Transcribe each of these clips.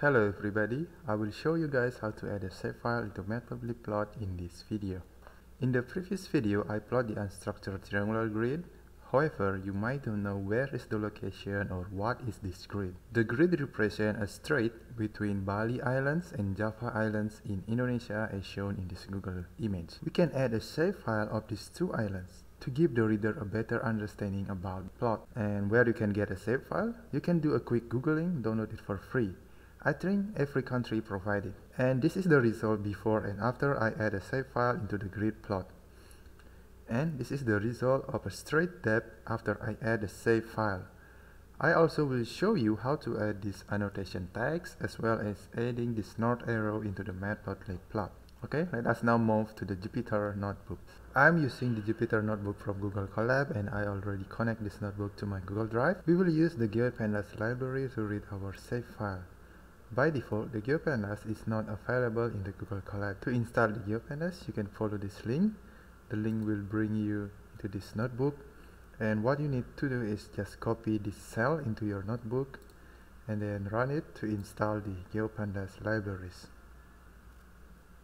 Hello everybody, I will show you guys how to add a shapefile into matplotlib plot in this video. In the previous video, I plot the unstructured triangular grid. However, you might don't know where is the location or what is this grid. The grid represents a strait between Bali Islands and Java Islands in Indonesia as shown in this Google image. We can add a shapefile of these two islands to give the reader a better understanding about plot and where you can get a shapefile. You can do a quick googling, download it for free. I think every country provided. And this is the result before and after I add a save shapefile into the grid plot. And this is the result of a strait depth after I add a shapefile. I also will show you how to add these annotation tags as well as adding this north arrow into the matplotlib plot. Okay, let us now move to the Jupyter notebook. I'm using the Jupyter notebook from Google Colab and I already connect this notebook to my Google Drive. We will use the GeoPandas library to read our shapefile. By default, the GeoPandas is not available in the Google Colab. To install the GeoPandas, you can follow this link. The link will bring you to this notebook and what you need to do is just copy this cell into your notebook and then run it to install the GeoPandas libraries.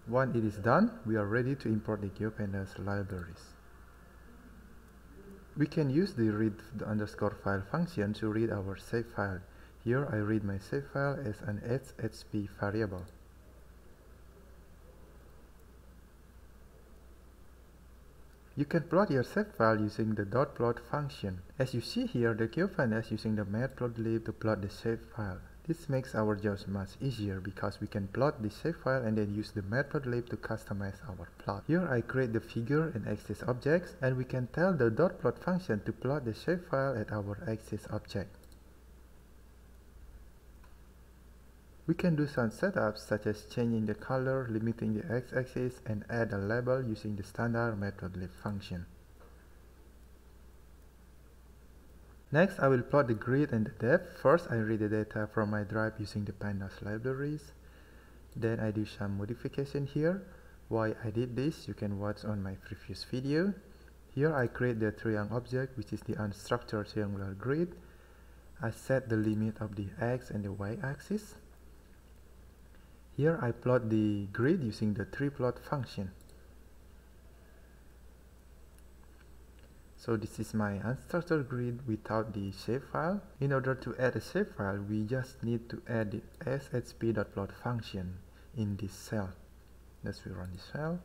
Once it is done, we are ready to import the GeoPandas libraries. We can use the read underscore file function to read our shapefile. Here I read my shapefile as an shp variable. You can plot your save file using the dot plot function. As you see here, the GeoPandas using the matplotlib to plot the save file. This makes our jobs much easier because we can plot the shapefile and then use the matplotlib to customize our plot. Here I create the figure and axis objects and we can tell the dot plot function to plot the shapefile at our axis object. We can do some setups such as changing the color, limiting the x-axis and add a label using the standard matplotlib function. Next, I will plot the grid and the depth. First, I read the data from my drive using the pandas libraries. Then I do some modification here. Why I did this, you can watch on my previous video. Here I create the triangle object, which is the unstructured triangular grid. I set the limit of the x and the y axis. Here I plot the grid using the triplot function. So this is my unstructured grid without the shapefile. In order to add a shapefile, we just need to add the shp.plot function in this cell. Let's run this cell.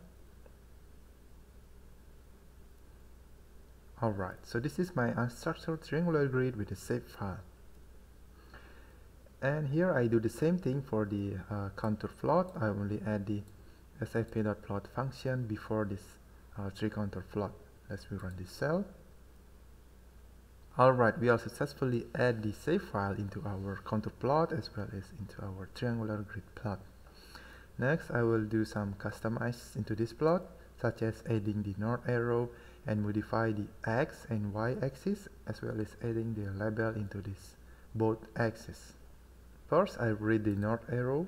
Alright, so this is my unstructured triangular grid with a shapefile. And here I do the same thing for the uh, contour plot. I only add the shp.plot function before this uh, tricontour plot. Let's rerun this cell. Alright, we have successfully add the shapefile into our contour plot as well as into our triangular grid plot. Next, I will do some customize into this plot, such as adding the north arrow and modify the x and y axis, as well as adding the label into this both axes. First, I read the north arrow.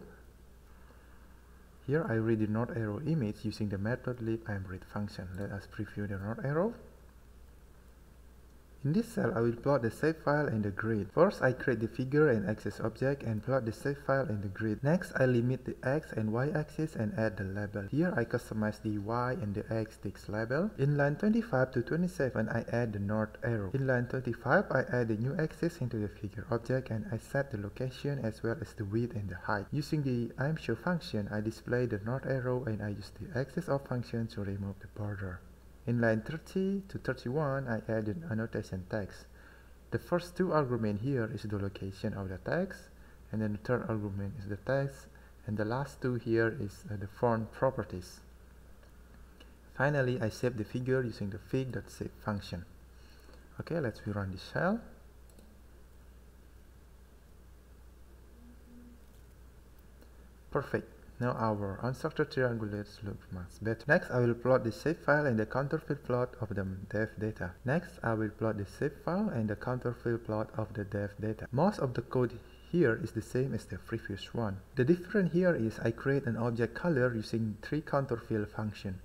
Here I read the north arrow image using the matplotlib imread function. Let us preview the north arrow. In this cell, I will plot the save shapefile and the grid. First, I create the figure and axis object and plot the save shapefile and the grid. Next, I limit the x and y axis and add the label. Here, I customize the y and the x text label. In line 25 to 27, I add the north arrow. In line 25, I add the new axis into the figure object and I set the location as well as the width and the height. Using the imshow function, I display the north arrow and I use the axis of function to remove the border. In line 30 to 31, I added annotation text. The first two argument here is the location of the text, and then the third argument is the text, and the last two here is uh, the font properties. Finally, I save the figure using the fig.save function. Okay, let's rerun this shell. Perfect. Now our unstructured triangulates look much better. Next, I will plot the shapefile and the contourf plot of the depth data. Next, I will plot the shapefile and the contourf plot of the depth data. Most of the code here is the same as the previous one. The difference here is I create an object color using three contour fill function.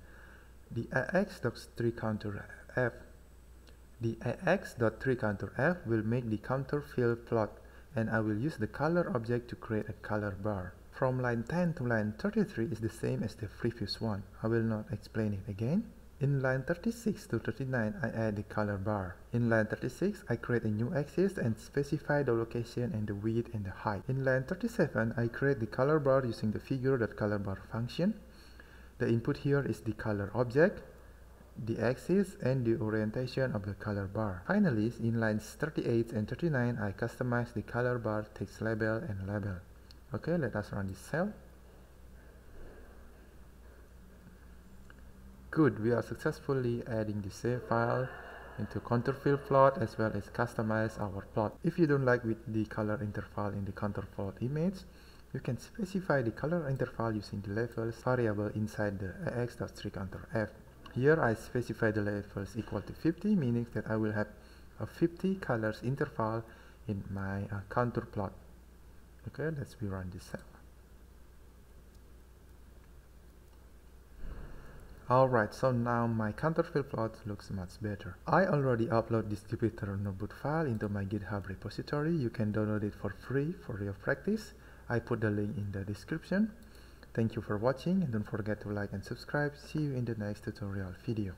The ax.tricontourf the ax.tricontourf will make the contour fill plot and I will use the color object to create a color bar. From line 10 to line 33 is the same as the previous one. I will not explain it again. In line 36 to 39, I add the color bar. In line 36, I create a new axis and specify the location and the width and the height. In line 37, I create the color bar using the figure.colorbar function. The input here is the color object, the axis, and the orientation of the color bar. Finally, in lines 38 and 39, I customize the color bar text label and label. Okay, let us run this cell. Good, we are successfully adding the shapefile into contour fill plot as well as customize our plot. If you don't like with the color interval in the contour plot image, you can specify the color interval using the levels variable inside the ax.tricontourf. Here I specify the levels equal to 50, meaning that I will have a 50 colors interval in my uh, contour plot. Okay, let's rerun this cell. Alright, so now my fill plot looks much better. I already upload this Jupyter notebook file into my GitHub repository. You can download it for free for your practice. I put the link in the description. Thank you for watching and don't forget to like and subscribe. See you in the next tutorial video.